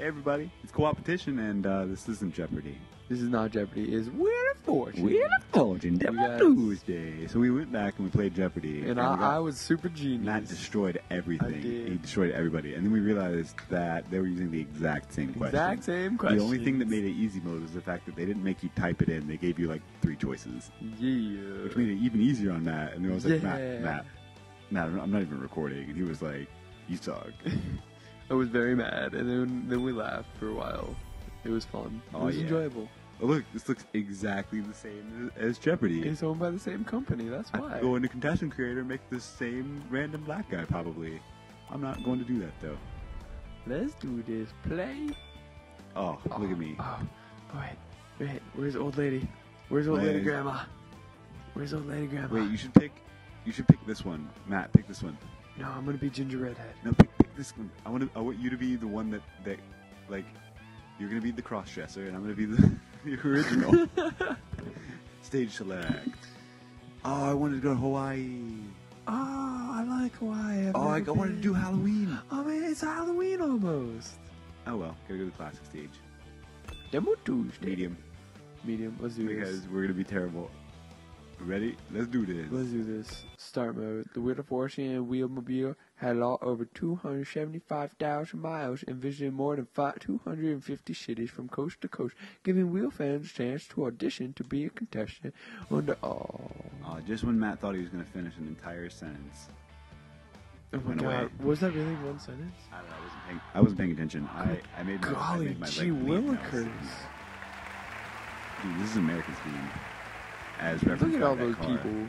Hey everybody, it's Coopatition, and uh, this isn't Jeopardy. This is not Jeopardy. Is Wheel of Fortune. Wheel of Fortune, You guys- Tuesday. So we went back and we played Jeopardy, And we I, I was super genius. Matt destroyed everything. He destroyed everybody, and then we realized that they were using the exact same question. Exact same The only thing that made it easy mode was the fact that they didn't make you type it in. They gave you like three choices, Yeah. which made it even easier on Matt. And I was like, Yeah. Matt, Matt, Matt, I'm not- I'm not even recording. And he was like, you suck. I was very mad, and then then we laughed for a while. It was fun. It Oh, was yeah. enjoyable. oh, look, this looks exactly the same as Jeopardy. It's owned by the same company. That's I why. could go into contestant creator make the same random black guy probably. I'm not going to do that though. Let's do this. Play. Oh, look at me. Oh, oh wait, wait. Where's old lady? Where's old lady grandma? Where's old lady grandma? Wait, you should pick. You should pick this one, Matt. Pick this one. No, I'm gonna be ginger redhead. No, pick, pick this one. I want to. I want you to be the one that that like. You're gonna be the cross dresser, and I'm gonna be the, the original. Stage select. Oh, I wanted to go to Hawaii. Oh, I like Hawaii. I've Oh, I, I wanted to do. Halloween. Oh man, it's Halloween almost. Oh well, gotta go to the classic stage. Demo Tuesday. Medium, Medium. Let's do because this. we're gonna be terrible. Ready? Let's do this. Let's do this. Start mode. The Wheel of Fortune and Wheelmobile had logged over 275,000 miles and visited more than 250 cities from coast to coast, giving Wheel fans a chance to audition to be a contestant on the. Oh, Oh, just when Matt thought he was gonna finish an entire sentence. oh my god. away. Was that really one sentence? I don't know. I wasn't paying. I wasn't paying attention. I, I made my. I Golly made my gee willikers. Dude, this is America's theme. As Look at all those car. people.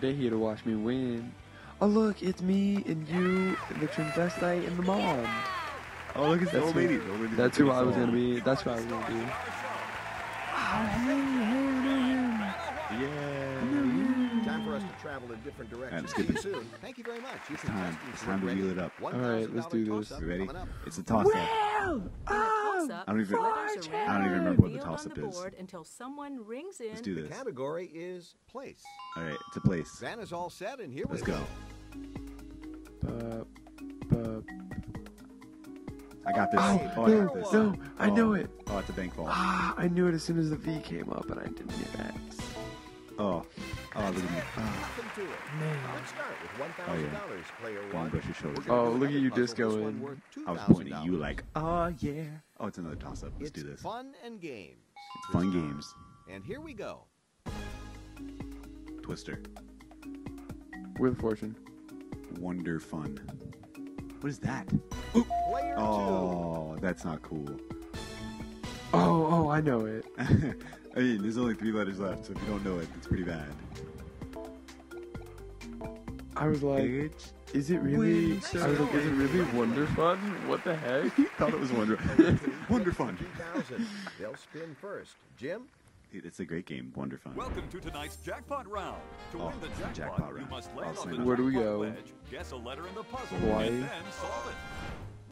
They're here to watch me win. Oh look, it's me and you, the transvestite and the mom. Oh, look, it's the That's old who- lady. The That's who I was gonna be. That's who I was gonna be. Yeah. Time for us to travel in different directions. skip See you soon. Thank you very much. You It's time. It's time to are ready. wheel it up. All right, let's do this. You ready? It's a toss up. Well, oh, I don't even- Letters I don't even remember what the toss-up is. Until someone rings in. Let's do The this. category is place. All right, it's a place. Van is all set, and here Let's we go. Bup, bup. I got this. Oh, Oh, I no, got this. no, I Oh. know it. Oh, it's a bank vault. Ah, I knew it as soon as the V came up, and I didn't get X. Oh, oh, look at me. Oh, Nothing to it. Man. Let's start with $1,000. Oh, yeah. Player Go one. brush your shoulders. We're Oh, look at you puzzle, just this one going. worth I was pointing at you like, oh yeah. Oh, it's another toss up. Let's do this. fun and games. It's fun games. And here we go. Twister. Wheel of Fortune. Wonder Fun. What is that? Player Oh, that's not cool. Oh, oh, I know it. I mean, there's only three letters left, so if you don't know it, it's pretty bad. I was like, Bitch. is it really? I was like, is it really Wonder Fun? What the heck? thought it was Wonder. two. Wonder Fun. 2000. They'll spin first. Jim? It's a great game, Wonder Fun. Welcome to tonight's jackpot round. To Oh, win the jackpot, jackpot you round. must I'll on the. Where do we go? wedge, guess a letter in the puzzle, Hawaii? and then solve it.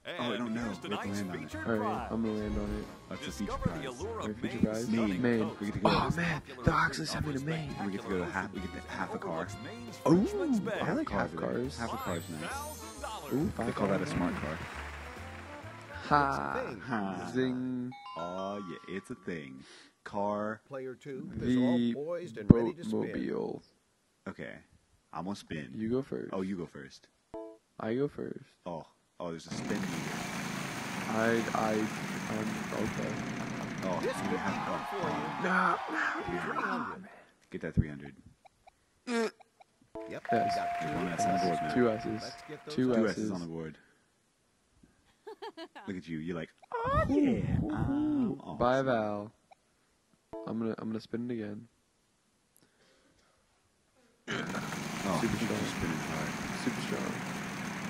Oh, I don't know. here's We have to land on it. All right. I'm gonna land on it. That's the feature Discover the prize. allure feature prize? stunning Maine. We get to go. Oh man, the Oxley's having a Maine. We get to go to half. We get to half a car. Overlooks Maine's Ooh, I like half Cars. Half a car's nice. $5,000. Ooh, They call that a smart car. Ha! Ha. Zing. Oh yeah, it's a thing. Car. Player two is all The poised and ready to spin. boatmobile. Okay, I'm gonna spin. You go first. Oh, you go first. I go first. Oh, oh, there's a spin meter. I, I, um, okay. Oh, This you could be have fun oh, for you. No, no, no. 300. Get that 300. Yep. Yes. we got There's two one S on the board, man. Two S's. Let's get those Two up. S's. S's on the board. Look at you. You're like, oh yeah. I'm awesome. Bye, Val. I'm gonna, I'm gonna spin it again. Oh, Super strong. spinning hard. Super strong.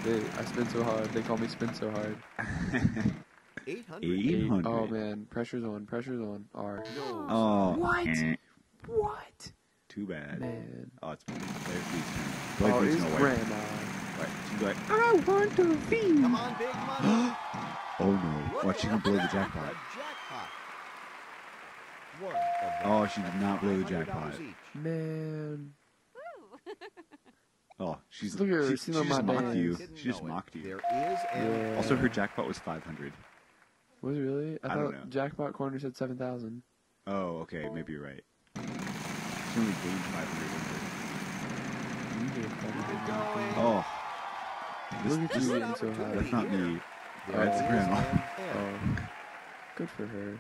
They, I spin so hard. They call me spin so hard. 800. 800. Oh man, pressure's on. Pressure's on. R. No. Oh. What? eh. What? Too bad. Man. Oh, it's player three's turn. Player Oh, three's it's no way. grandma. Right. She's like, I want to be. Come on, big money. oh no. Look Watch, she gonna blow the jackpot. A jackpot. One Oh, she did not blow the jackpot. Man. Oh, she's Look at her, she, she just mocked you. She just mocked you. There is an Yeah. Also, her jackpot was 500. Was it really? I, I thought don't know. jackpot corner said seven thousand. Oh, okay, maybe you're right. She only gained 500. Oh, this, Look at this, you getting so high. that's not me. There That's is grandma. Oh, good for her.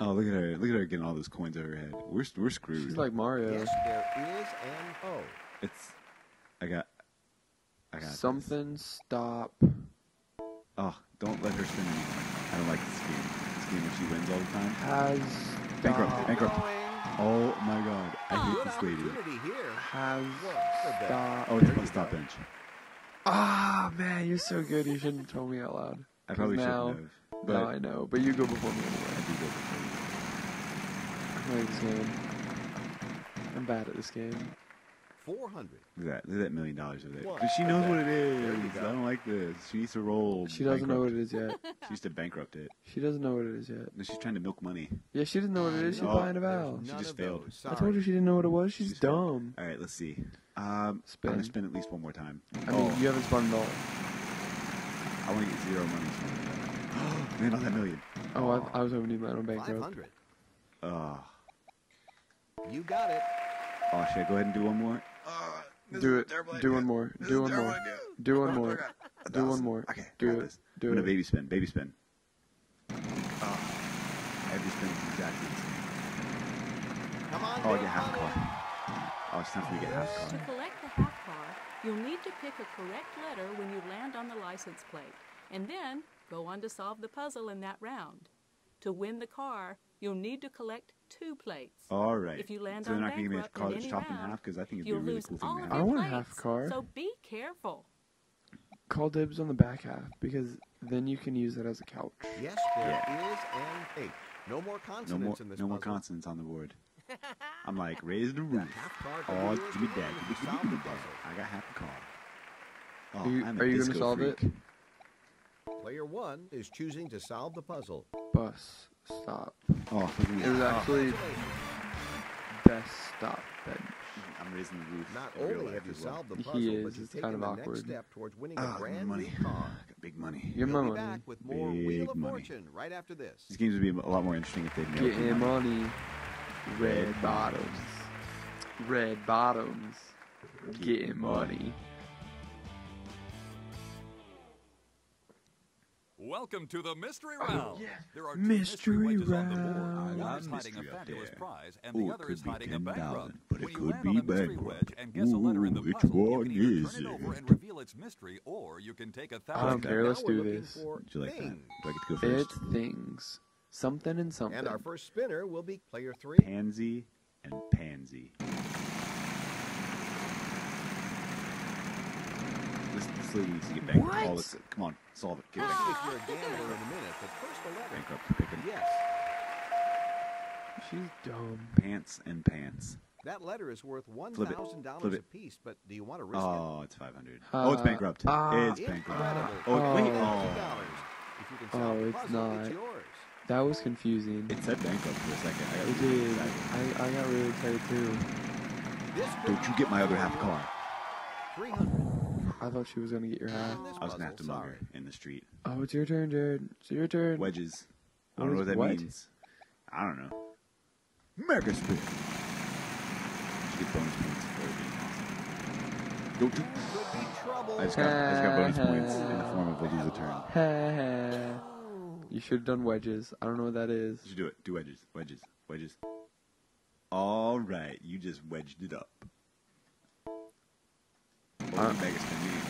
Oh, look at her! Look at her getting all those coins over her head. We're we're screwed. She's like Mario. Yes, there is an O. It's. I got. I got this. Something stop. Oh, don't let her spin anymore. I don't like this game. This game where she wins all the time. Has Bankrupt, stop. bankrupt. Going. Oh my god, I hate Good this lady. opportunity here. Has What's the bet? stop. Oh, it's a There bus you stop go. bench. Ah man, you're so good. You shouldn't have told me out loud. I probably now, shouldn't have. But now I know, but you go before me I anyway. do go before you. I said, I'm bad at this game. 400. Look at that. Look at that million dollars over there. One. Because she knows what it is. I don't like this. She needs to roll. She doesn't know what it is yet. She used to bankrupt it. She doesn't know what it is yet. No, She's trying to milk money. Yeah, she doesn't know what it is. She's Oh, buying a There's vowel. She just failed. I told her she didn't know what it was. She's She's failed. dumb. All right, let's see. Um, Spin. I'm gonna spin at least one more time. I mean, oh, you haven't spun at all. I want to get zero money. Man, not that million. Oh, I, I was hoping you might on bankrupt. 500. Oh, You got it. oh, should I go ahead and do one more? Do it. Do one more. Do one more. Do one more. Do one more. Okay, Do got it. this. Do I'm gonna it. baby spin. Baby spin. Oh, every spin is exactly the same. Come on, Oh, I big get half a car. Oh, it's time for me to get half a To collect the half car, you'll need to pick a correct letter when you land on the license plate, and then go on to solve the puzzle in that round. To win the car, you'll need to collect two plates. All right. If you land so they're on not gonna give me a bankrupt car in that's any chopped in half because I think it'd be a You'll really lose cool thing all to have. I your want a plates. half car. So be careful. Call dibs on the back half because then you can use it as a couch. Yes, there Yeah. is an eight. No more No consonants more, in this no more consonants on the board. I'm like, raise the The roof. half car Oh, give me that. if Give you me, solve the that. puzzle. I got half a car. Oh, Are you- oh, I'm a are you gonna solve freak. it? Player one is choosing to solve the puzzle. Bus stop. Oh, look at me. It was Oh, actually Congratulations. best stop bench. I'm raising the roof. Not in real only have you as solved the He puzzle, is. but you've taken kind of the awkward. next step towards winning Ah, a brand money. new car. Got big money. Your We'll money. be back with more Big Wheel of money. Fortune right after this. These games would be a lot more interesting if they nailed Getting the money. money. Red bottoms. Red bottoms. Getting money. Welcome to the mystery oh, round. There are two Mystery mystery wedges on the board. round. One is hiding a fabulous there. prize, and Ooh, the other is be hiding a 10,000, bankrupt. but it when you could be a mystery bankrupt. and guess a letter in the Ooh, which puzzle, you one can either is turn it over it? and reveal its mystery, or you can take a I thousand. Um, don't care. Let's do this. for Would you like that? Do I get to go first? It's things. Something and something. And our first spinner will be player three. Pansy and pansy. This, this lady needs to get bankrupt. What? All this, come on, solve it. Get We'll bankrupt. pick your gambler in a minute, but first the letter. Bankrupt. Pick 'em. Yes. She's dumb. Pants and pants. That letter is worth Flip it. one thousand dollars it. apiece, but do you want to risk Oh, it's 500. Uh, oh, it's bankrupt. ah, it's bankrupt. Incredible. Oh, wait. Oh. Oh. $50. If you can Oh, solve it's not. it's yours. That was confusing. It said bankrupt for a second. I got It really did. excited. I, I got really excited too. Don't you get my other your half car. 300. I thought she was gonna get your hat. I was gonna have to mug her in the street. Oh, it's your turn, Jarred. It's your turn. Wedges. I don't know what that what? means. I don't know. Mega spin. You get bonus points for being awesome. Don't you? Could be trouble. I just got, I just got bonus points in the form of a lose a turn. You should have done wedges. I don't know what that is. You should do it. Do wedges. Wedges. Wedges. All right. You just wedged it up. Or Uh, you mega spin. You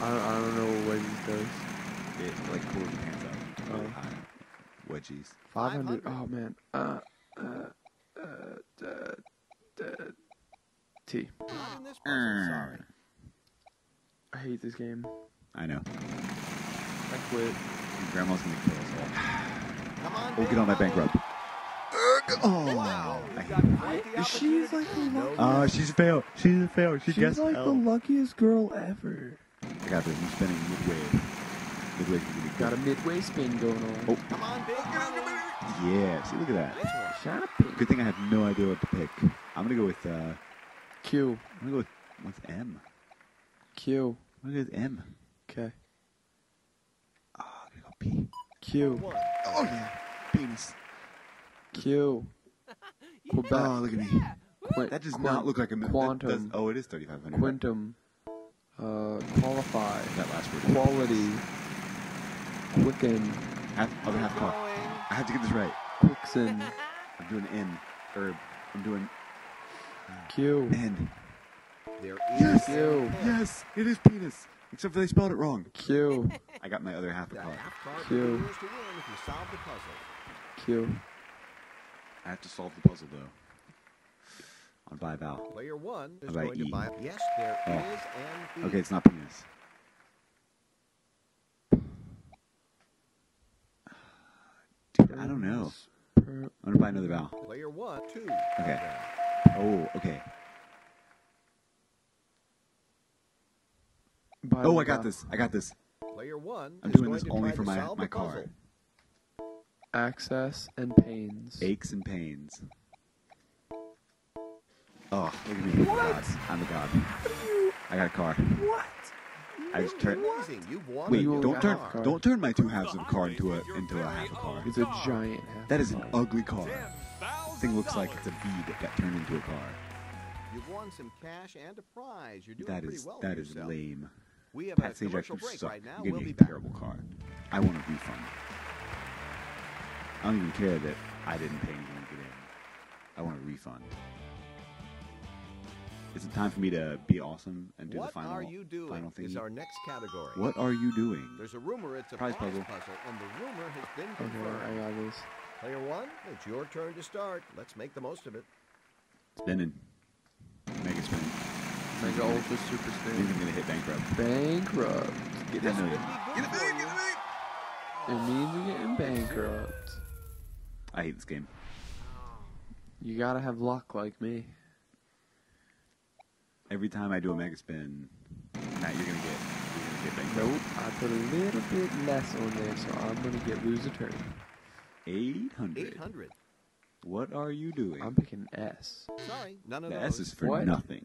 I don't, I don't know what wedges does. it like pulls your pants up. Really Oh. high. Wedgies. 500. 500. Oh, man. Uh, uh, uh, uh, uh, T. Not in this puzzle, sorry. I hate this game. I know. I quit. Your grandma's gonna kill us all. Come on, Oh, get on that bankrupt. Oh, Wow. I You've hate got quite the She's like the No Oh, she's a fail. She's a fail. She She's like L. the luckiest girl ever. I got this. I'm spinning midway. Midway through Got a midway spin going on. Oh. Come on, big money. Yeah. See, look at that. Nice one. Shopping. Good thing I have no idea what to pick. I'm gonna go with. uh Q. I'm gonna go with what's M. Q. I'm gonna go with M. Okay. Oh, I'm gonna go P. Q. Oh yeah, penis. Q. Quebec. Oh, look at me. Qui- That does Quin- not look like a that Quantum. does- oh, it is 3,500. Quintum. Uh, qualify. That last word. Quality. Quicken. Half, other half car. I have to get this right. Quicksen. I'm doing N. Or I'm doing Q. N. There is Yes! Q. Yes, it is penis. Except for they spelled it wrong. Q. I got my other half a The car. Q. could be yours to win if you solve the puzzle. Q. I have to solve the puzzle though. On buy bow. Player one is About going to E. buy. Yes, there Oh. is an E. Okay, it's not penis. Dude, I don't know. I'm gonna buy another vowel. Player one, two. Okay. Oh, okay. by Oh, I got va- this. I got this. Player one I'm doing this only for my my the car. puzzle. Access and pains. Aches and pains. Oh, look at me. God, I'm a god. I got a car. What? I just turned. You've Wait, You don't turn, car. don't turn my two halves of a car into a into a half a car. It's a giant half. That is an car. ugly car. Thing looks like it's a bee that got turned into a car. You've won some cash and a prize. You're doing that pretty is, well. That is yourself. lame. We have Pat a commercial Sajak, you break suck. right now. You gave we'll me be a back. terrible car. I want a refund. I don't even care that I didn't pay anything to get in. I want a refund. Is it time for me to be awesome and do What the final are you doing? final thing? Is our next category. What are you doing? There's a rumor it's a Prize prize, puzzle. puzzle, and the rumor has been confirmed. Okay. I got this. Player one, it's your turn to start. Let's make the most of it. Spinning. Mega spin. Mega Ultra Super think Spin. I'm gonna hit bankrupt. Bankrupt. Get This that would million. be good for you. It means you're getting bankrupt. I hate this game. You gotta have luck like me. Every time I do a mega spin, Matt, you're gonna get you're gonna get bankrupt. Nope, I put a little bit less on there, so I'm gonna get lose a turn. Eight hundred. 800. What are you doing? I'm picking S. Sorry, none of the those. S is for What? nothing.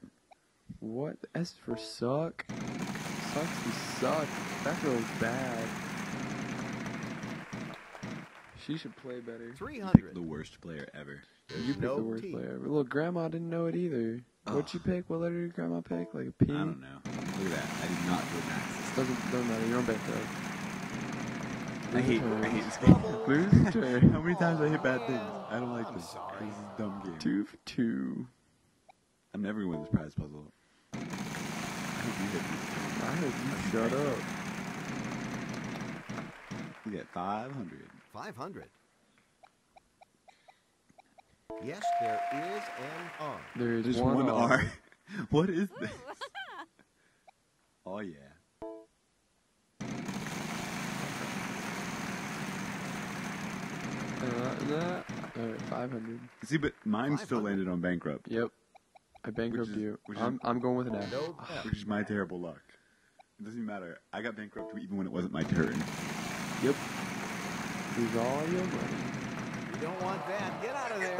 What? S for suck? Sucks to suck. That girl's bad. She should play better. 300. the worst player ever. There's You picked no the worst T. player ever. Look, Grandma didn't know it either. What'd you pick? What letter did Grandma pick? Like a P? I don't know. Look at that. I did not do Max. Doesn't, doesn't matter. You're on bankrupt. I hate, Lose a I hate this game. Lose turn. How many times I hit bad things? I don't like this. This is a dumb game. Two for two. I'm never gonna win this prize puzzle. I hope you hit these. I hope you shut up. You get 500. 500. Yes, there is an R. There is Just one, one, R. R. what is this? oh yeah. Uh, uh, Alright, 500. See, but mine still landed on bankrupt, Yep. I bankrupt is- you. is- I'm, I'm going with an F. No which is my terrible luck. It doesn't even matter. I got bankrupt even when it wasn't my turn. Yep. Lose all your money. You don't want that. Get out of there.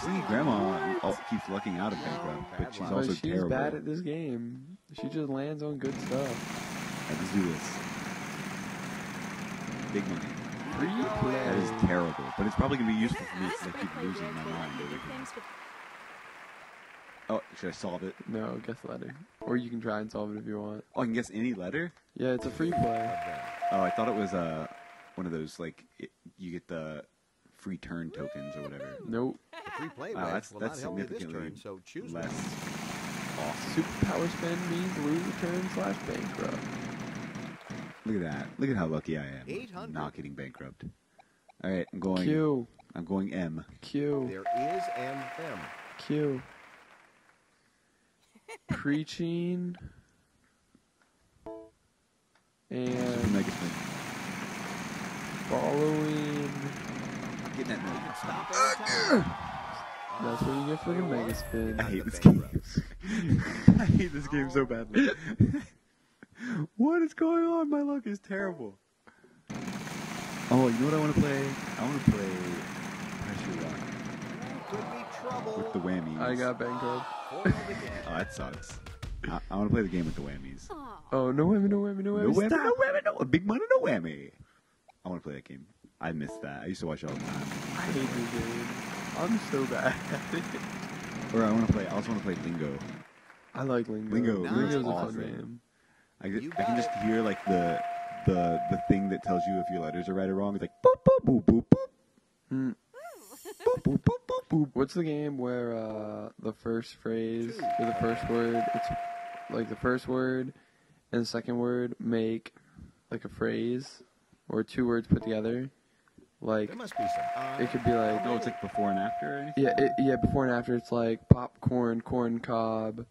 See, Grandma al- keeps lucking out of bankrupt, but she's luck. But also she's terrible. bad at this game. She just lands on good stuff. Alright, let's do this. Big money. Free play. That is terrible, but it's probably gonna be useful for me because I keep losing my mind. you every get time. things to Oh, should I solve it? No, guess the letter. Or you can try and solve it if you want. Oh, I can guess any letter. Yeah, it's a free play. Oh, I thought it was uh one of those like it, you get the free turn tokens or whatever. Nope. The free play Wow, that's will that's not help you this significantly turn, so choose less one. awesome. Superpower spin means lose a turn slash bankrupt. Look at that. Look at how lucky I am. 800. Not getting bankrupt. All right, I'm going. Q. I'm going M. Q. There is an M. Q. Preaching. And Mega spin. Following. Get that million. Stop. That's what you get for the mega spin. I hate this game. I hate this game so badly. what is going on? My luck is terrible. Oh, you know what I want to play? I want to play Press Your Luck Could be trouble. with the whammies. I got bankrupt. For. Oh, that sucks. I, I want to play the game with the whammies. Oh, no whammy, no whammy, no No whammy. whammy, Stop. no whammy, no big money, no whammy. I want to play that game. I miss that. I used to watch it all the time. I hate this game. I'm so bad. Or I want to play. I also want to play Lingo. I like Lingo. Lingo, Lingo's Lingo's a fun awesome. game. I, I can got just hear like the the the thing that tells you if your letters are right or wrong. It's like boop boop boop boop boop. Hmm. Boop boop boop boop boop. What's the game where uh, the first phrase or the first word, it's like the first word and the second word make like a phrase or two words put together? Like There must be some. Uh, it could be like No, it's like before and after or anything. yeah, it, yeah. Before and after, it's like popcorn, corn cob,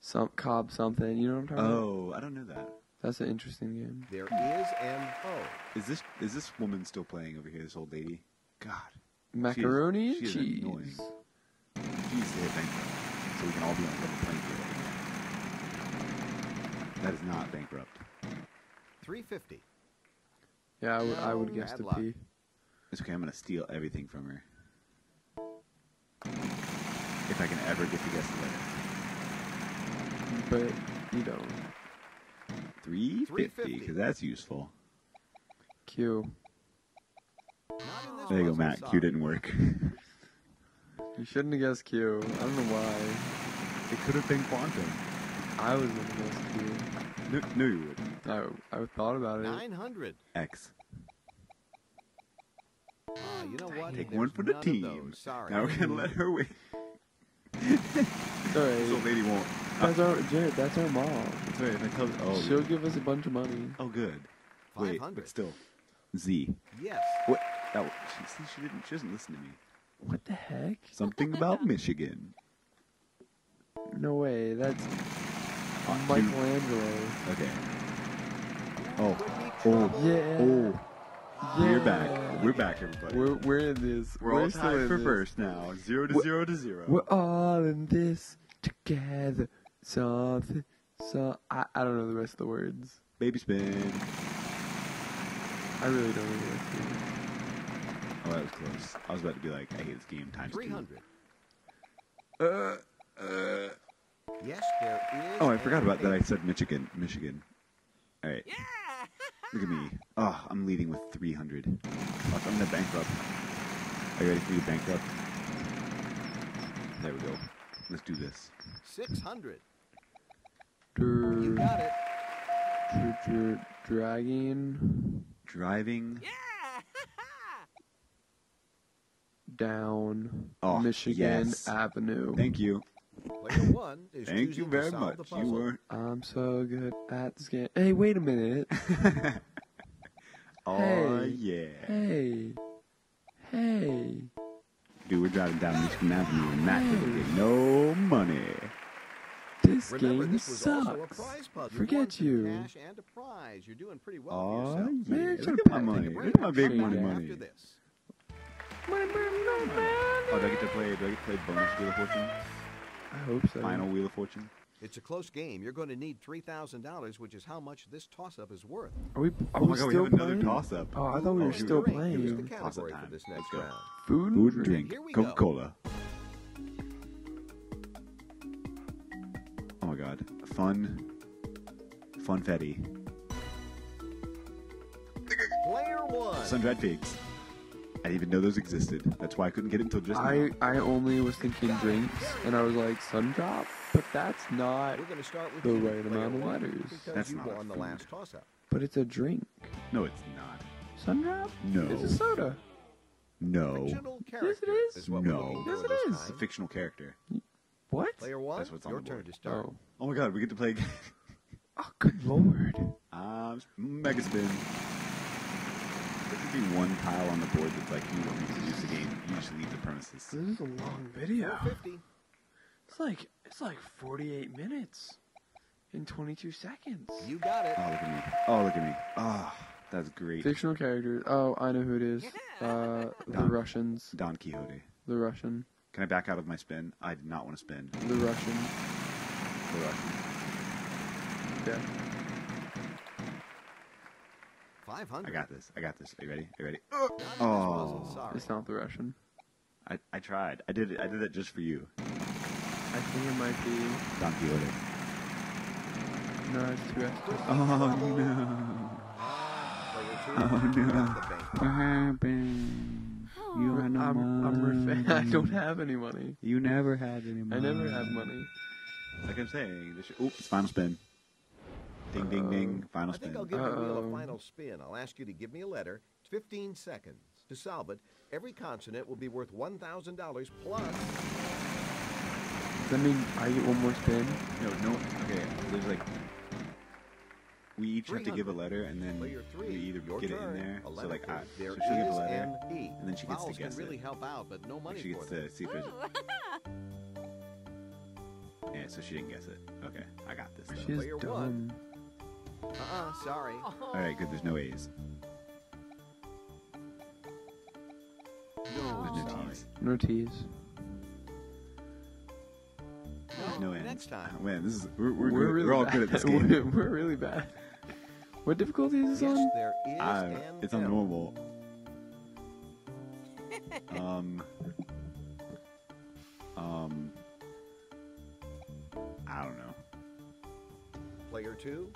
some cob something. You know what I'm talking about? Oh, I don't know that. That's an interesting game. there is an O. Is this is this woman still playing over here? This old lady. God, Macaroni she is and cheese. annoying. she needs bankrupt so we can all be on a level playing field. That is not bankrupt. 350. Yeah, I would, I would guess bad the luck. P. It's okay. I'm gonna steal everything from her. If I can ever get to guess the letter. But you don't. Three fifty, because that's useful. Q. Not in this There you go, puzzle, Matt. Q didn't work. You shouldn't have guessed Q. I don't know why. it could have been quantum. I was gonna guess Q. No, no you wouldn't. I, I thought about it. 900. X. Uh, you know what? Take There's one for the team. those. Sorry. Now we're gonna let her win. It's This alright. old lady won't. That's our Jarred. That's our mom. That's right. If I tell oh, She'll give us a bunch of money. oh, good. Wait, 500. but still, Z. Yes. What? That was, she, see, she didn't. She doesn't listen to me. What the heck? Something about Michigan. No way. That's Ah, you- Michelangelo. Okay. Oh, Could be oh. Yeah. oh. We're back. We're back, everybody. We're we're in this. We're all still tied in for this. first now. Zero to We're- zero to zero. We're all in this together. Something. So I I don't know the rest of the words. Baby spin. I really don't know the rest of the Oh, that was close. I was about to be like, I hate this game times two. 300. Uh, uh. Yes, there is. Oh, I forgot about that. I said Michigan. Michigan. All right. Look at me. Oh, I'm leading with 300. Fuck, I'm gonna bankrupt. Are you ready for me to bankrupt? There we go. Let's do this. 600. Dr- You got it. dr- dr- dragging Driving. down Oh, Michigan yes. Avenue. Thank you. Player one is Thank you very much. You were. I'm so good at this game. Hey, wait a minute. Oh Hey. yeah. Hey. Hey. Dude, we're driving down Michigan Avenue and Matt doesn't get no money. This Remember, game this was also a sucks. prize puzzle. You Forget won some you. Cash and a prize. You're doing pretty well for Oh yourself. yeah. Man, Look you're at my money. Take. Look at my big Shake money that. money. After this. Oh, do I get to play? Do I get to play bonus Wheel of Fortune? I hope so. Final Wheel of Fortune? It's a close game. You're going to need $3,000, which is how much this toss-up is worth. Are we, are Oh we my god, we still have another toss up. Oh, I thought we Oh, were here we still go. Drink is the playing. Toss-up category time. for this next round. Food, Food and and drink. Here we go. Coca Cola. Oh my god. Fun. Funfetti. Player one. Sun dried figs. I didn't even know those existed. That's why I couldn't get it until just I, now. I only was thinking drinks, and I was like, sun drop? But that's not. We're going to start with The right amount of one, letters. That's you not a won the last toss-up. But it's a drink. No, it's not. Sun drop? No. It's a soda. No. Fictional character is. is what we're No. Yes, it this. It's a fictional character. What? Player one, That's what's on your the turn board. to start. Oh. Oh my god, we get to play again. Oh, good lord. Um, mega spin. There could be one tile on the board that's like you want me to use the game. You just leave the premises. This is a long video. 450. It's like it's like 48 minutes in 22 seconds. You got it. Oh look at me. Oh look at me. Ah, that's great. Fictional characters. Oh, I know who it is. Uh, the Russians. Don Quixote. The Russian. Can I back out of my spin? I did not want to spin. The Russian. The Russian. Yeah. 500. I got this. I got this. Are you ready? Are you ready? Not in this Oh. puzzle, oh. sorry. It's not the Russian. I, I tried. I did it. I did it just for you, I think it might be. Don Quixote. No, it's oh, two X's. Oh no. Oh, no. Grab the bank. What happened? You oh, had no I'm, I'm money. ref- I don't have any money. You never had any money. I never have money. Like I'm saying, this should, oops, final spin. Ding, ding, ding. Final I think. I'll give the wheel a final spin. I'll ask you to give me a letter. It's 15 seconds. To solve it, every consonant will be worth $1,000 plus. Does that mean I get one more spin? No, no. Okay, there's like. We each have to give a letter, and then Player three, we either your get it in there. A So like, I, there so ah, she'll give a letter, an E. and then she gets to guess can really it. help out, but no money She gets them. to see if there's. Yeah, so she didn't guess it. Okay, I got this. Though. She's Player dumb. one. Uh-uh, sorry. All right, good. There's no A's. No, There's no sorry. T's. No T's. No N's. Next time. Man, this is we're we're, good. really we're all bad. good at this we're, game. we're really bad. What difficulty is this Yes, on? there is Uh, it's on M. normal. um. Um. I don't know. Player two.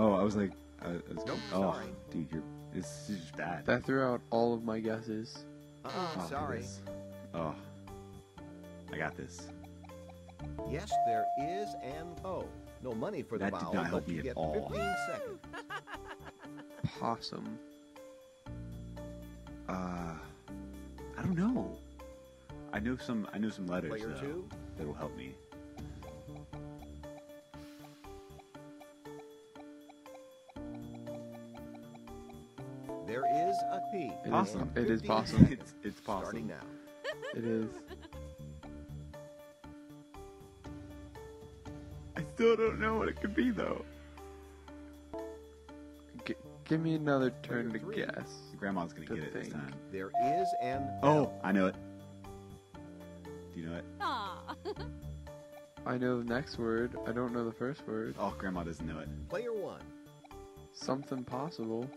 Oh, I was like, I, I was, Nope, oh, sorry. dude, you're this is bad. That threw out all of my guesses. Uh-uh, Oh, sorry. goodness. Oh, I got this. Yes, there is an O. No money for the That did not help but me you at get all. 15 seconds. Possum. Uh, I don't know. I know some. I know some letters Player though, two. that will help me. P. It is- Awesome. it is 15 possum. seconds. It's it's possible. Starting now. It is. I still don't know what it could be though. G- give me another turn to guess. Grandma's gonna To get it this time. There is an Oh, L. I know it. Do you know it? Aw. I know the next word. I don't know the first word. Oh, Grandma doesn't know it. Player one. Something possible.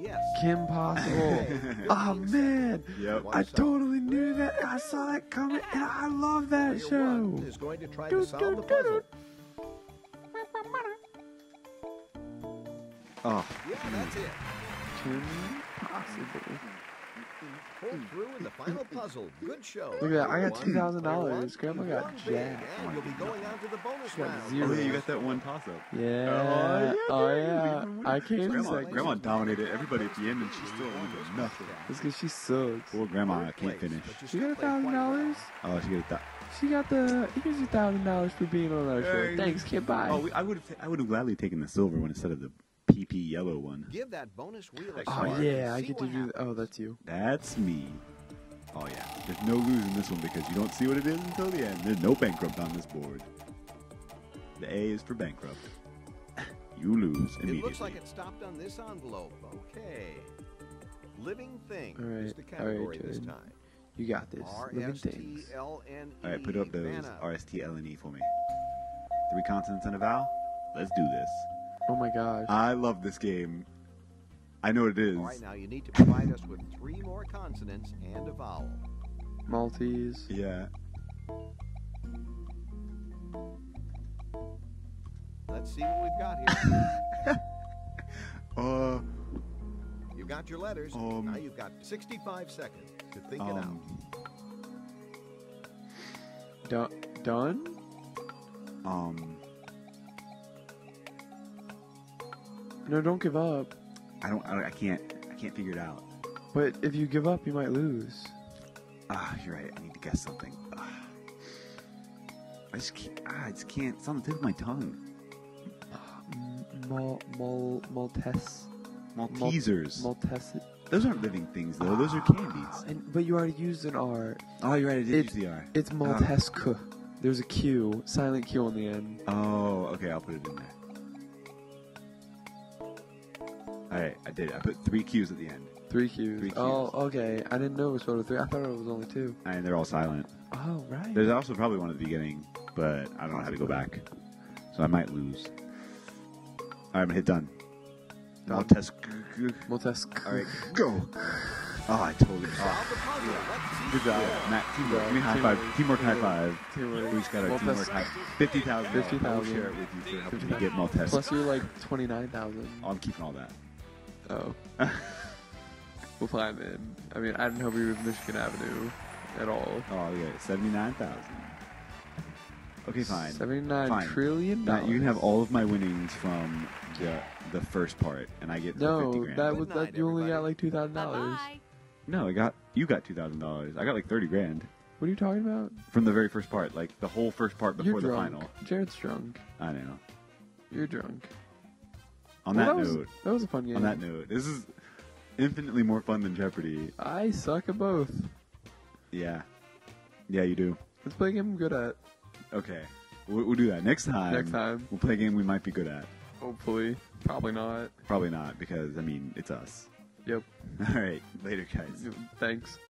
Yes. Kim Possible. oh man, Yep. I totally knew that. I saw that coming, and I love that Player show. is going to try Do, to solve the puzzle. Oh, Yeah, that's it. Kim Possible. Pulled through in the final puzzle. Good show. Look at that, I got $2,000. Grandma got won big, jacked. And oh you'll be going on to the bonus got round. zero. oh yeah, you got that one toss up. Yeah. Oh, oh yeah. I came Grandma, second. Grandma dominated everybody at the end, and she still only did nothing. It's because she sucks. Poor Grandma Third can't finish. Oh, she got a thousand dollars. Oh, she got it. She got the. Here's your thousand dollars for being on our show. Thanks, kid. Bye. Oh, we, I would have. I would have gladly taken the silver one instead of the PP yellow one. Give that bonus wheel a Oh, yeah, I get to do. happens. Oh, that's you. That's me. Oh yeah. There's no losing this one because you don't see what it is until the end. There's no bankrupt on this board. The A is for bankrupt. You lose immediately. It immediately. looks like it stopped on this envelope. Okay. Living thing All right, is the all right, category this time. You got this. Living R S T things. L N E. All right, put up those R S T L N E for me. Three consonants and a vowel. Let's do this. Oh my gosh. I love this game. I know what it is. All right, now you need to provide us with three more consonants and a vowel. Maltese. Yeah. Let's see what we've got here. Uh. You've got your letters. Um, now you've got 65 seconds to think it out. Um. Done. Done. Um. No, don't give up. I don't. I, don't- I can't. I can't figure it out. But if you give up, you might lose. Ah, you're right. I need to guess something. Ah. I just can't. Ah, I just can't. It's on the tip of my tongue. Mal, mal, Maltese. Maltesers. Maltese. Those aren't living things, though. Those are candies. And, but you already used an R. Oh, you're right. I did It's- use the R. It's Maltesque. There's a Q, silent Q on the end. Oh, okay. I'll put it in there. All right, I did. I put three Q's at the end, Three Qs. Three Oh, Qs. okay. I didn't know it was total three. I thought it was only two. and they're all silent. Oh, right. There's also probably one at the beginning, but I don't know how to go back, so I might lose. All right, I'm gonna hit done. Done. Maltesque. Maltesque. All right, go. Oh, I totally. Solve Oh, the puzzle. Let's good job, Matt. Teamwork. Give me a high Teamwork. five. Teamwork high five. Teamwork. We just got our Well, teamwork plus- high. Fifty thousand. 50,000. I'll share it with you for helping me get Maltese. Plus you're like twenty nine thousand. Oh, I'm keeping all that. Oh. We'll fly then. I mean, I didn't know we were Michigan Avenue at all. Oh, yeah, seventy-nine thousand. Okay, fine. Seventy-nine Fine. trillion Matt, dollars. you can have all of my winnings from the the first part, and I get the fifty No, grand. that Good was night, that. You only got like two thousand dollars. No, I got you got two thousand dollars. I got like thirty grand What are you talking about? from the very first part, like the whole first part before You're the drunk. final. Jarred's drunk. I know. You're drunk. On Well, that, was, note, that was a fun game. on that note, this is infinitely more fun than Jeopardy. I suck at both. Yeah, yeah, you do. Let's play a game I'm good at. Okay, we'll, we'll do that next time. Next time. we'll play a game we might be good at. Hopefully. Probably not. Probably not because I mean it's us. Yep. All right, later, guys. Thanks.